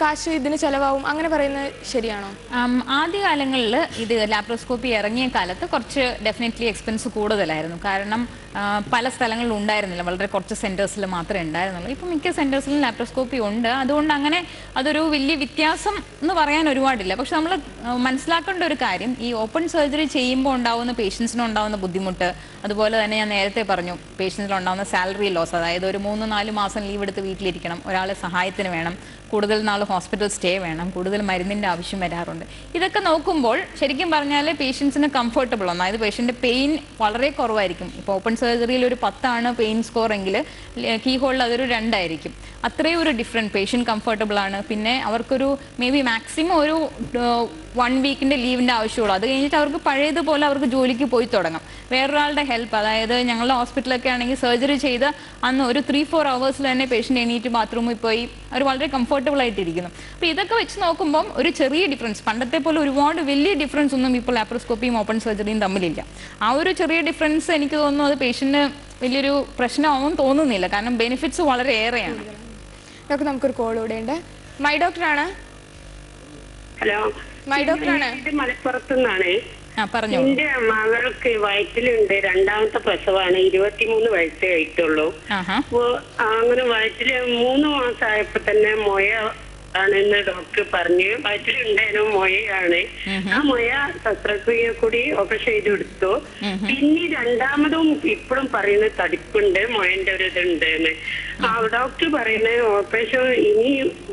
കാശ് ഇതിന് ചിലവാകും. അങ്ങനെ പറയുന്നത് ശരിയാണോ? ആദ്യകാലങ്ങളിൽ ഇത് ലാപ്രോസ്കോപ്പി ഇറങ്ങിയ കാലത്ത് കുറച്ച് ഡെഫിനറ്റ്ലി എക്സ്പെൻസ് കൂടുതലായിരുന്നു. കാരണം പല സ്ഥലങ്ങളിലും ഉണ്ടായിരുന്നില്ല. വളരെ കുറച്ച് സെന്റേഴ്സിൽ മാത്രമേ ഉണ്ടായിരുന്നുള്ളൂ. ഇപ്പം മിക്ക സെന്റേഴ്സിലും ലാപ്രോസ്കോപ്പി ഉണ്ട്. അതുകൊണ്ട് അങ്ങനെ അതൊരു വലിയ വ്യത്യാസം എന്ന് പറയാൻ ഒരുപാടില്ല. പക്ഷെ നമ്മൾ മനസ്സിലാക്കേണ്ട ഒരു കാര്യം ഈ ഓപ്പൺ സർജറി ചെയ്യുമ്പോൾ ഉണ്ടാവുന്ന പേഷ്യൻസിനുണ്ടാവുന്ന ബുദ്ധിമുട്ട് അതുപോലെ തന്നെ ഞാൻ നേരത്തെ പറഞ്ഞു പേഷ്യൻസിലുണ്ടാവുന്ന സാലറി ലോസ് അതായത് ഒരു മൂന്ന് നാല് മാസം ലീവ് എടുത്ത് വീട്ടിലിരിക്കണം. ഒരാളെ സഹായത്തിന് വേണം. കൂടുതൽ നാൾ ഹോസ്പിറ്റൽ സ്റ്റേ വേണം. കൂടുതൽ മരുന്നിന്റെ ആവശ്യം വരാറുണ്ട്. ഇതൊക്കെ നോക്കുമ്പോൾ ശരിക്കും പറഞ്ഞാൽ പേഷ്യൻസിന് കംഫർട്ടബിൾ ഒന്നായത് പേഷ്യന്റെ പെയിൻ വളരെ കുറവായിരിക്കും. ഇപ്പോൾ ഓപ്പൺ സർജറിയിൽ ഒരു പത്താണ് പെയിൻ സ്കോർ എങ്കിൽ കീ ഹോളിൽ അതൊരു രണ്ടായിരിക്കും. അത്രയും ഒരു ഡിഫറെന്റ് പേഷ്യന്റ് കംഫർട്ടബിൾ ആണ്. പിന്നെ അവർക്കൊരു മേ ബി മാക്സിമം ഒരു വൺ വീക്കിന്റെ ലീവിന്റെ ആവശ്യമുള്ളൂ. അത് കഴിഞ്ഞിട്ട് അവർക്ക് പഴയതുപോലെ അവർക്ക് ജോലിക്ക് പോയി തുടങ്ങാം. വേറൊരാളുടെ ഹെൽപ്പ് അതായത് ഞങ്ങളുടെ ഹോസ്പിറ്റലൊക്കെ ആണെങ്കിൽ സർജറി ചെയ്ത് അന്ന് ഒരു ത്രീ ഫോർ അവേഴ്സിൽ തന്നെ പേഷ്യന്റ് എണീറ്റ് ബാത്റൂമിൽ പോയി അവർ വളരെ കംഫർട്ടബിൾ ആയിട്ടിരിക്കുന്നു. അപ്പോൾ ഇതൊക്കെ വെച്ച് നോക്കുമ്പം ഒരു ചെറിയ ഡിഫറൻസ് പണ്ടത്തെ പോലെ ഒരുപാട് വലിയ ഡിഫറൻസ് ഒന്നും ഇപ്പോൾ ലാപ്രോസ്കോപ്പിയും ഓപ്പൺ സർജറിയും തമ്മിലില്ല. ആ ഒരു ചെറിയ ഡിഫറൻസ് എനിക്ക് തോന്നുന്നു അത് പേഷ്യന്റിന് വലിയൊരു പ്രശ്നമാവും തോന്നുന്നില്ല. കാരണം ബെനിഫിറ്റ്സ് വളരെ ഏറെയാണ് ഡോക്ടർ നമുക്കൊരു കോൾ ഇവിടെ ഉണ്ട്. മൈ ഡോക്ടർ ആണ്. ഹലോ. മൈ ഡോക്ടർ ആണ്. മലപ്പുറത്തു നിന്നാണ് എന്റെ മകൾക്ക് വയറ്റിലുണ്ട്. രണ്ടാമത്തെ പ്രസവമാണ്. ഇരുപത്തിമൂന്ന് വയസ്സേ ആയിട്ടുള്ളൂ. അപ്പോ അങ്ങനെ വയറ്റിൽ മൂന്ന് മാസമായപ്പോ തന്നെ മുഴ ആണെന്ന് ഡോക്ടർ പറഞ്ഞു. വയറ്റിലുണ്ടായിരുന്നു മൊയയാണ്. ആ മൊയ ശസ്ത്രക്രിയ കൂടി ഓപ്പറേഷൻ ചെയ്ത് എടുത്തു പിന്നെ രണ്ടാമതും ഇപ്പോഴും പറയുന്ന തടിപ്പുണ്ട് മൊയന്റെ ഒരു ഇതുണ്ടെന്ന്. ആ ഡോക്ടർ പറയുന്ന ഓപ്പറേഷൻ ഇനി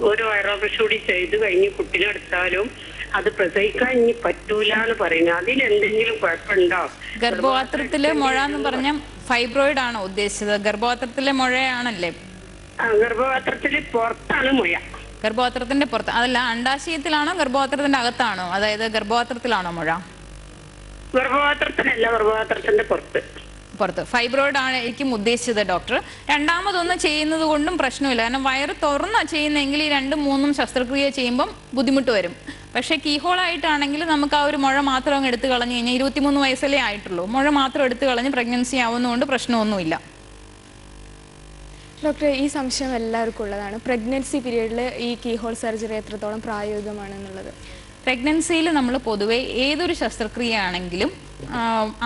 ഒരു വയറോപ്പറേഷൻ കൂടി ചെയ്ത് കഴിഞ്ഞ് കുട്ടിനെടുത്താലും അത് പ്രസവിക്കാൻ ഇനി പറ്റൂല എന്ന് പറയുന്നത് അതിൽ എന്തെങ്കിലും കുഴപ്പമുണ്ടോ? ഗർഭപാത്രത്തിലെ മുഴ എന്ന് പറഞ്ഞ ഫൈബ്രോയിഡ് ആണോ ഉദ്ദേശിച്ചത്? ഗർഭപാത്രത്തിലെ മുഴയാണല്ലേ? ആ, ഗർഭപാത്രത്തിൽ പുറത്താണ് മുഴ. ഗർഭപാത്രത്തിന്റെ പുറത്ത് അതല്ല അണ്ടാശയത്തിലാണോ ഗർഭപാത്രത്തിന്റെ അകത്താണോ? അതായത് ഗർഭപാത്രത്തിലാണോ മുഴ? ഗർഭപാത്രത്തിലല്ല ഗർഭപാത്രത്തിന്റെ പുറത്ത്. പുറത്ത്. ഫൈബ്രോയിഡ് ആണ് എനിക്കും ഉദ്ദേശിച്ചത് ഡോക്ടർ. രണ്ടാമതൊന്നും ചെയ്യുന്നത് കൊണ്ടും പ്രശ്നമില്ല. കാരണം വയറ് തുറന്ന ചെയ്യുന്നെങ്കിൽ ഈ രണ്ടും മൂന്നും ശസ്ത്രക്രിയ ചെയ്യുമ്പം ബുദ്ധിമുട്ട് വരും. പക്ഷെ കീഹോൾ ആയിട്ടാണെങ്കിൽ നമുക്ക് ആ ഒരു മുഴ മാത്രം അങ്ങ് എടുത്തു കളഞ്ഞു കഴിഞ്ഞാൽ ഇരുപത്തിമൂന്ന് വയസ്സല്ലേ ആയിട്ടുള്ളൂ. മുഴ മാത്രം എടുത്തു കളഞ്ഞ് പ്രഗ്നൻസി ആവുന്നതുകൊണ്ട് പ്രശ്നമൊന്നുമില്ല. ഡോക്ടർ ഈ സംശയം എല്ലാവർക്കും ഉള്ളതാണ്. പ്രഗ്നൻസി പീരീഡിൽ ഈ കീഹോൾ സർജറി എത്രത്തോളം പ്രായോഗികമാണെന്നുള്ളത് പ്രഗ്നൻസിയിൽ നമ്മൾ പൊതുവെ ഏതൊരു ശസ്ത്രക്രിയ ആണെങ്കിലും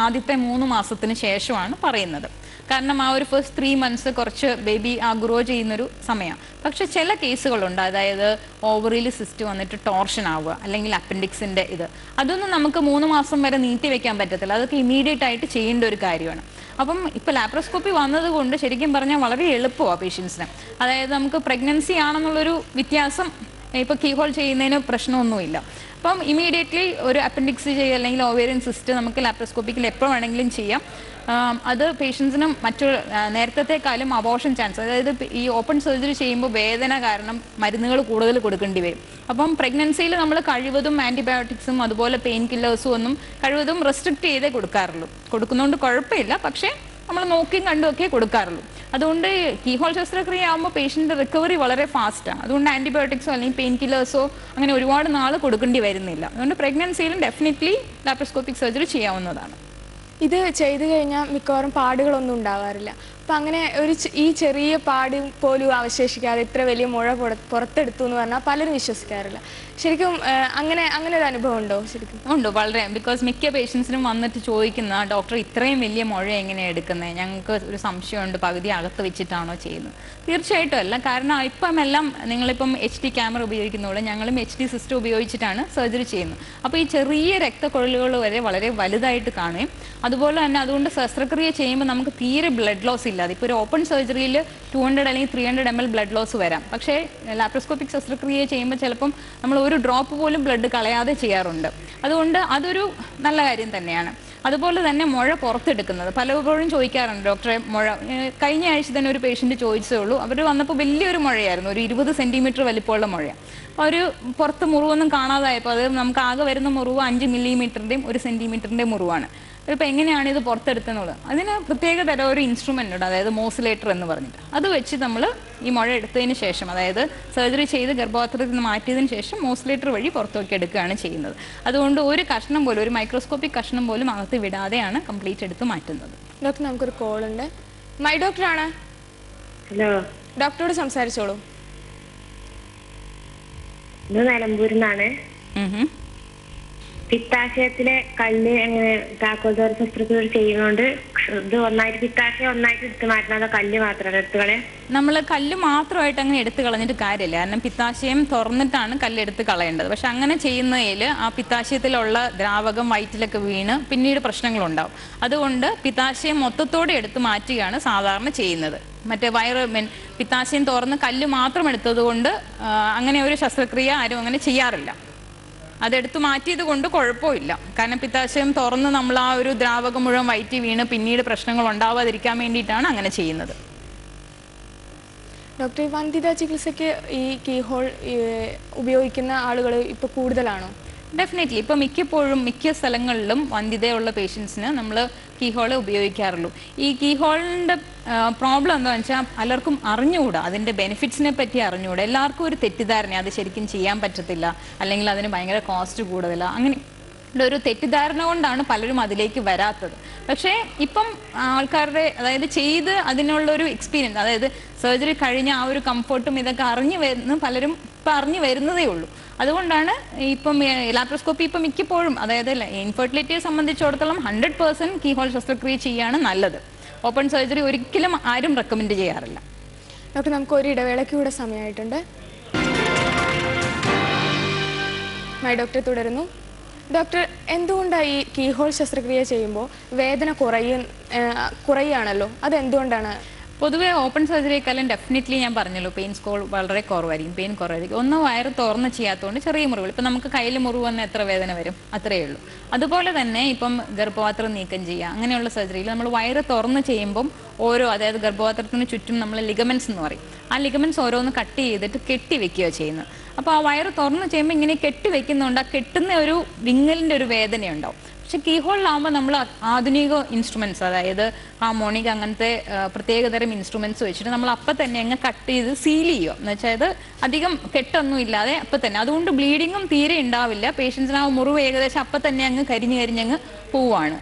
ആദ്യത്തെ മൂന്ന് മാസത്തിന് ശേഷമാണ് പറയുന്നത്. കാരണം ആ ഒരു ഫസ്റ്റ് ത്രീ മന്ത്സ് കുറച്ച് ബേബി ആ ഗ്രോ ചെയ്യുന്നൊരു സമയമാണ് പക്ഷെ ചില കേസുകളുണ്ട്. അതായത് ഓവറിയിൽ സിസ്റ്റ് വന്നിട്ട് ടോർഷൻ ആവുക അല്ലെങ്കിൽ അപ്പൻഡിക്സിന്റെ ഇത്. അതൊന്നും നമുക്ക് മൂന്ന് മാസം വരെ നീട്ടി വെക്കാൻ പറ്റത്തില്ല. അതൊക്കെ ഇമീഡിയറ്റ് ആയിട്ട് ചെയ്യേണ്ട ഒരു കാര്യമാണ്. അപ്പം ഇപ്പൊ ലാപ്രോസ്കോപ്പി വന്നതുകൊണ്ട് ശരിക്കും പറഞ്ഞാൽ വളരെ എളുപ്പമാണ് പേഷ്യൻസിന് അതായത് നമുക്ക് പ്രഗ്നൻസി ആണെന്നുള്ളൊരു വ്യത്യാസം ഇപ്പോൾ കീ ഹോൾ ചെയ്യുന്നതിന് പ്രശ്നമൊന്നുമില്ല. അപ്പം ഇമീഡിയറ്റ്ലി ഒരു അപ്പൻഡിക്സ് ചെയ്യുക അല്ലെങ്കിൽ ഓവേറിയൻ സിസ്റ്റ് നമുക്ക് ലാപ്രോസ്കോപ്പിക്കിൽ എപ്പോൾ വേണമെങ്കിലും ചെയ്യാം. അത് പേഷ്യൻസിനും മറ്റു നേരത്തെക്കാളും അബോഷൻ ചാൻസ് അതായത് ഈ ഓപ്പൺ സർജറി ചെയ്യുമ്പോൾ വേദന കാരണം മരുന്നുകൾ കൂടുതൽ കൊടുക്കേണ്ടി വരും. അപ്പം പ്രഗ്നൻസിയിൽ നമ്മൾ കഴിവതും ആന്റിബയോട്ടിക്സും അതുപോലെ പെയിൻ കില്ലേഴ്സും ഒന്നും കഴിവതും റെസ്ട്രിക്ട് ചെയ്തേ കൊടുക്കാറുള്ളൂ. കൊടുക്കുന്നതുകൊണ്ട് കുഴപ്പമില്ല പക്ഷേ നമ്മൾ നോക്കിയും കണ്ടുമൊക്കെ കൊടുക്കാറുള്ളൂ. അതുകൊണ്ട് കീഹോൾ ശസ്ത്രക്രിയ ആകുമ്പോൾ പേഷ്യന്റെ റിക്കവറി വളരെ ഫാസ്റ്റാണ് അതുകൊണ്ട് ആന്റിബയോട്ടിക്സോ അല്ലെങ്കിൽ പെയിൻ കില്ലേഴ്സോ അങ്ങനെ ഒരുപാട് നാൾ കൊടുക്കേണ്ടി വരുന്നില്ല. അതുകൊണ്ട് പ്രഗ്നൻസിയിലും ഡെഫിനറ്റ്ലി ലാപ്രോസ്കോപ്പിക് സർജറി ചെയ്യാവുന്നതാണ്. ഇത് ചെയ്തു കഴിഞ്ഞാൽ മിക്കവാറും പാടുകളൊന്നും ഉണ്ടാവാറില്ല. അപ്പം അങ്ങനെ ഒരു ഈ ചെറിയ പാട് പോലും അവശേഷിക്കാതെ ഇത്ര വലിയ മുഴ പുറ- പുറത്തെടുത്തു എന്ന് പറഞ്ഞാൽ പലരും വിശ്വസിക്കാറില്ല. ശരിക്കും അങ്ങനെ അങ്ങനെ ഒരു അനുഭവം ഉണ്ടോ ശരിക്കും? ഉണ്ട് വളരെ. ബിക്കോസ് മിക്ക പേഷ്യൻസിനും വന്നിട്ട് ചോദിക്കുന്ന ഡോക്ടർ ഇത്രയും വലിയ മുഴ എങ്ങനെയാണ് എടുക്കുന്നത് ഞങ്ങൾക്ക് ഒരു സംശയമുണ്ട് പകുതി അകത്ത് വെച്ചിട്ടാണോ ചെയ്യുന്നത്? തീർച്ചയായിട്ടും അല്ല. കാരണം ഇപ്പം എല്ലാം നിങ്ങളിപ്പം എച്ച് ഡി ക്യാമറ ഉപയോഗിക്കുന്നുള്ളൂ ഞങ്ങളും എച്ച് ഡി സിസ്റ്റം ഉപയോഗിച്ചിട്ടാണ് സർജറി ചെയ്യുന്നത്. അപ്പോൾ ഈ ചെറിയ രക്തക്കൊഴലുകൾ വരെ വളരെ വലുതായിട്ട് കാണുകയും അതുപോലെ തന്നെ അതുകൊണ്ട് ശസ്ത്രക്രിയ ചെയ്യുമ്പോൾ നമുക്ക് തീരെ ബ്ലഡ് ലോസ് ഇല്ലാതെ ഇപ്പോൾ ഒരു ഓപ്പൺ സർജറിയിൽ ടു ഹൺഡ്രഡ് അല്ലെങ്കിൽ three hundred M L blood loss വരാം. പക്ഷേ ലാപ്രോസ്കോപ്പിക് ശസ്ത്രക്രിയ ചെയ്യുമ്പോൾ ചിലപ്പം നമ്മൾ ഒരു ഡ്രോപ്പ് പോലും ബ്ലഡ് കളയാതെ ചെയ്യാറുണ്ട്. അതുകൊണ്ട് അതൊരു നല്ല കാര്യം തന്നെയാണ്. അതുപോലെ തന്നെ മുഴ പുറത്തെടുക്കുന്നത്. പലപ്പോഴും ചോദിക്കാറുണ്ട് ഡോക്ടറെ മുഴ കഴിഞ്ഞ ആഴ്ച തന്നെ ഒരു പേഷ്യന്റ് ചോദിച്ചേ ഉള്ളൂ. അവർ വന്നപ്പോൾ വലിയൊരു മുഴയായിരുന്നു. ഒരു ഇരുപത് സെന്റിമീറ്റർ വലിപ്പമുള്ള മുഴ. അപ്പോൾ ഒരു പുറത്ത് മുറിവൊന്നും കാണാതായപ്പോൾ അത് നമുക്ക് ആകെ വരുന്ന മുറിവ് അഞ്ച് മില്ലിമീറ്ററിന്റെയും ഒരു സെന്റിമീറ്ററിന്റെയും മുറിവാണ്. ഇപ്പം എങ്ങനെയാണ് ഇത് പുറത്തെടുത്തെന്നുള്ളത്? അതിന് പ്രത്യേക തരം ഒരു ഇൻസ്ട്രുമെന്റ് ഉണ്ട് അതായത് മോസിലേറ്റർ എന്ന് പറഞ്ഞിട്ട്. അത് വെച്ച് നമ്മൾ ഈ മുഴ എടുത്തതിന് ശേഷം അതായത് സർജറി ചെയ്ത് ഗർഭപാത്രത്തിൽ നിന്ന് മാറ്റിയതിന് ശേഷം മോസിലേറ്റർ വഴി പുറത്തേക്ക് എടുക്കുകയാണ് ചെയ്യുന്നത്. അതുകൊണ്ട് ഒരു കഷ്ണം പോലും ഒരു മൈക്രോസ്കോപ്പിക് കഷ്ണം പോലും അകത്ത് വിടാതെയാണ് കംപ്ലീറ്റ് എടുത്ത് മാറ്റുന്നത്. ഡോക്ടർ നമുക്കൊരു കോൾ ഉണ്ട്. മൈ ഡോക്ടറാണ് ഹലോ ഡോക്ടറോട് സംസാരിച്ചോളൂ. നിലമ്പൂരിൽ ഹും. പിത്താശയത്തിലെ കല്ല് എങ്ങനെ താക്കോൽദാര ശസ്ത്രക്രിയ ചെയ്യുന്നോണ്ട് ഇത് ഒന്നായിട്ട് പിത്താശയം ഒന്നായിട്ട് എടുത്ത് മാറ്റണം. അതോ കല്ല് മാത്രമാണ് എടുത്തുകളെ നമ്മൾ കല്ല് മാത്രമായിട്ട് അങ്ങനെ എടുത്ത് കളഞ്ഞിട്ട് കാര്യമില്ല. കാരണം പിത്താശയം തുറന്നിട്ടാണ് കല്ല് എടുത്ത് കളയേണ്ടത്. പക്ഷെ അങ്ങനെ ചെയ്യുന്നതിൽ ആ പിത്താശയത്തിലുള്ള ദ്രാവകം വയറ്റിലൊക്കെ വീണ് പിന്നീട് പ്രശ്നങ്ങൾ ഉണ്ടാവും അതുകൊണ്ട് പിത്താശയം മൊത്തത്തോടെ എടുത്ത് മാറ്റുകയാണ് സാധാരണ ചെയ്യുന്നത്. മറ്റേ വയറ് മീൻ പിത്താശയം തുറന്ന് കല്ല് മാത്രം എടുത്തത് കൊണ്ട് അങ്ങനെ ഒരു ശസ്ത്രക്രിയ ആരും അങ്ങനെ ചെയ്യാറില്ല. അതെടുത്ത് മാറ്റിയത് കൊണ്ട് കുഴപ്പമില്ല. കാരണം പിത്താശയം തുറന്ന് നമ്മൾ ആ ഒരു ദ്രാവകം മുഴുവൻ വയറ്റി വീണ് പിന്നീട് പ്രശ്നങ്ങൾ ഉണ്ടാവാതിരിക്കാൻ വേണ്ടിയിട്ടാണ് അങ്ങനെ ചെയ്യുന്നത്. ഡോക്ടർ വന്ധ്യതാ ചികിത്സയ്ക്ക് ഈ കീഹോൾ ഉപയോഗിക്കുന്ന ആളുകൾ ഇപ്പോൾ കൂടുതലാണോ? ഡെഫിനറ്റ്ലി ഇപ്പം മിക്കപ്പോഴും മിക്ക സ്ഥലങ്ങളിലും വന്ധ്യതയുള്ള പേഷ്യൻസിന് നമ്മൾ കീഹോളെ ഉപയോഗിക്കാറുള്ളൂ. ഈ കീഹോളിന്റെ പ്രോബ്ലം എന്താണെന്ന് വെച്ചാൽ പലർക്കും അറിഞ്ഞുകൂടാ. അതിന്റെ ബെനിഫിറ്റ്സിനെ പറ്റി അറിഞ്ഞുകൂടാ. എല്ലാവർക്കും ഒരു തെറ്റിദ്ധാരണ അത് ശരിക്കും ചെയ്യാൻ പറ്റത്തില്ല. അല്ലെങ്കിൽ അതിന് ഭയങ്കര കോസ്റ്റ് കൂടുതലാണ് അങ്ങനെ ഒരു തെറ്റിദ്ധാരണ കൊണ്ടാണ് പലരും അതിലേക്ക് വരാത്തത്. പക്ഷേ ഇപ്പം ആൾക്കാരുടെ അതായത് ചെയ്ത് അതിനുള്ള ഒരു എക്സ്പീരിയൻസ് അതായത് സർജറി കഴിഞ്ഞ ആ ഒരു കംഫർട്ടും ഇതൊക്കെ അറിഞ്ഞു വരുന്ന പലരും ഇപ്പം അറിഞ്ഞു വരുന്നതേ ഉള്ളൂ. അതുകൊണ്ടാണ് ഇപ്പം ലാപ്രോസ്കോപ്പി ഇപ്പം മിക്കപ്പോഴും അതായത് ഇൻഫെർട്ടിലിറ്റിയെ സംബന്ധിച്ചിടത്തോളം ഹൺഡ്രഡ് പേഴ്സന്റ് കീഹോൾ ശസ്ത്രക്രിയ ചെയ്യാണ് നല്ലത്. ഓപ്പൺ സർജറി ഒരിക്കലും ആരും റെക്കമെൻഡ് ചെയ്യാറില്ല. ഡോക്ടർ നമുക്ക് ഒരു ഇടവേളയ്ക്ക് കൂടെ സമയമായിട്ടുണ്ട്. മൈ ഡോക്ടർ തുടരുന്നു. ഡോക്ടർ എന്തുകൊണ്ടാണ് ഈ കീഹോൾ ശസ്ത്രക്രിയ ചെയ്യുമ്പോൾ വേദന കുറയും കുറയുകയാണല്ലോ? അത് എന്തുകൊണ്ടാണ് പൊതുവേ ഓപ്പൺ സർജറിയേക്കാളും ഡെഫിനറ്റ്ലി ഞാൻ പറഞ്ഞല്ലോ പെയിൻ സ്കോൾ വളരെ കുറവായിരിക്കും പെയിൻ കുറവായിരിക്കും. ഒന്ന് വയറ് തുറന്ന് ചെയ്യാത്തതുകൊണ്ട് ചെറിയ മുറിവുകൾ. ഇപ്പം നമുക്ക് കയ്യിൽ മുറിവ് വന്ന് എത്ര വേദന വരും? അത്രയേ ഉള്ളൂ. അതുപോലെ തന്നെ ഇപ്പം ഗർഭപാത്രം നീക്കം ചെയ്യുക അങ്ങനെയുള്ള സർജറിയിൽ നമ്മൾ വയറ് തുറന്ന് ചെയ്യുമ്പം ഓരോ അതായത് ഗർഭപാത്രത്തിന് ചുറ്റും നമ്മൾ ലിഗമെൻസ് എന്ന് പറയും. ആ ലിഗമെൻസ് ഓരോന്ന് കട്ട് ചെയ്തിട്ട് കെട്ടി വെക്കുക ചെയ്യുന്നത്. അപ്പോൾ ആ വയറ് തുറന്ന് ചെയ്യുമ്പോൾ ഇങ്ങനെ കെട്ടി വെക്കുന്നതുകൊണ്ട് ആ കെട്ടുന്ന ഒരു വിങ്ങലിന്റെ ഒരു വേദനയുണ്ടാവും. പക്ഷെ കീഹോളിലാവുമ്പോൾ നമ്മൾ ആധുനിക ഇൻസ്ട്രുമെന്റ്സ് അതായത് ഹാർമോണിക് അങ്ങനത്തെ പ്രത്യേകതരം ഇൻസ്ട്രുമെന്റ്സ് വെച്ചിട്ട് നമ്മൾ അപ്പം തന്നെ അങ്ങ് കട്ട് ചെയ്ത് സീൽ ചെയ്യുക. എന്ന് വെച്ചാൽ അധികം കെട്ടൊന്നും ഇല്ലാതെ അപ്പം തന്നെ. അതുകൊണ്ട് ബ്ലീഡിങ്ങും തീരെ ഉണ്ടാവില്ല. പേഷ്യൻസിന് മുറിവ് ഏകദേശം അപ്പം തന്നെ അങ്ങ് കരിഞ്ഞ് കരിഞ്ഞങ്ങ് പോവാണ്.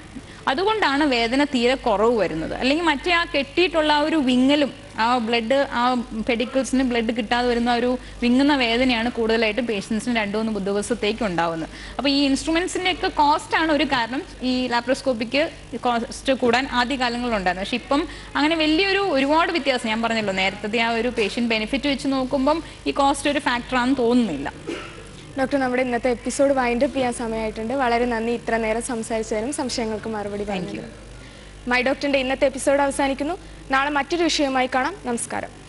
അതുകൊണ്ടാണ് വേദന തീരെ കുറവ് വരുന്നത്. അല്ലെങ്കിൽ മറ്റേ ആ കെട്ടിയിട്ടുള്ള ആ ഒരു വിങ്ങലും ആ ബ്ലഡ് ആ പെഡിക്കിൾസിന് ബ്ലഡ് കിട്ടാതെ വരുന്ന ഒരു വിങ്ങുന്ന വേദനയാണ് കൂടുതലായിട്ടും പേഷ്യൻസിന് രണ്ടു മൂന്ന് ദിവസത്തേക്ക് ഉണ്ടാവുന്നത്. അപ്പോൾ ഈ ഇൻസ്ട്രുമെന്റ്സിന്റെ ഒക്കെ കോസ്റ്റ് ആണ് ഒരു കാരണം. ഈ ലാപ്രോസ്കോപ്പിക്ക് കോസ്റ്റ് കൂടാൻ ആദ്യ കാലങ്ങളിലുണ്ടായിരുന്നു പക്ഷെ ഇപ്പം അങ്ങനെ വലിയൊരു ഒരുപാട് വ്യത്യാസം. ഞാൻ പറഞ്ഞല്ലോ നേരത്തെ ആ ഒരു പേഷ്യന്റ് ബെനിഫിറ്റ് വെച്ച് നോക്കുമ്പം ഈ കോസ്റ്റ് ഒരു ഫാക്ടറാണെന്ന് തോന്നുന്നില്ല. ഡോക്ടർ നമ്മുടെ ഇന്നത്തെ എപ്പിസോഡ് വൈൻഡ് അപ്പ് ചെയ്യാൻ സമയമായിട്ടുണ്ട്. വളരെ നന്ദി ഇത്ര നേരം സംസാരിച്ചതിനും സംശയങ്ങൾക്ക് മറുപടി പറഞ്ഞു മൈ ഡോക്ടറിന്റെ ഇന്നത്തെ എപ്പിസോഡ് അവസാനിക്കുന്നു. നാളെ മറ്റൊരു വിഷയവുമായി കാണാം. നമസ്കാരം.